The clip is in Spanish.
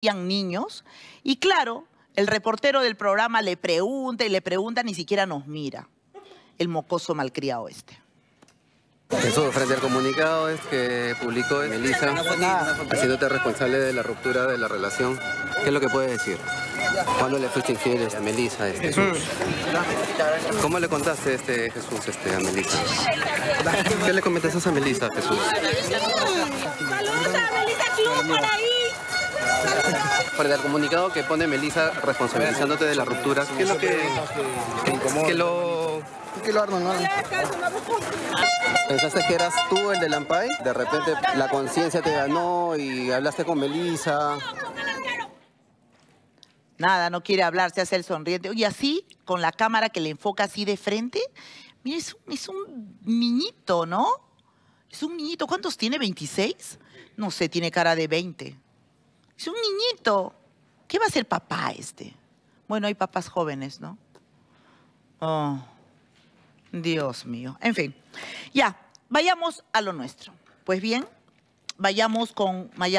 habían niños. Y claro, el reportero del programa le pregunta y le pregunta, ni siquiera nos mira. El mocoso malcriado este. Jesús, frente al comunicado es que publicó Melissa, haciéndote responsable de la ruptura de la relación, ¿qué es lo que puedes decir? ¿Cuándo le fuiste infiel a Melissa, este, Jesús? ¿Cómo le contaste este Jesús este, a Melissa? ¿Qué le comentaste a Melissa, Jesús? Saludos a Melissa Club por ahí. Frente al comunicado que pone Melissa responsabilizándote de la ruptura, ¿qué es lo que, que, que lo ¿Qué lo arman, no? ¿Pensaste que eras tú el de Lampay? De repente la conciencia te ganó y hablaste con Melissa. Nada, no quiere hablar, se hace el sonriente. Y así, con la cámara que le enfoca así de frente, mira, es un, es un niñito, ¿no? Es un niñito. ¿Cuántos tiene? ¿26? No sé, tiene cara de 20. Es un niñito. ¿Qué va a ser papá este? Bueno, hay papás jóvenes, ¿no? Oh, Dios mío. En fin, ya, vayamos a lo nuestro. Pues bien, vayamos con Miami.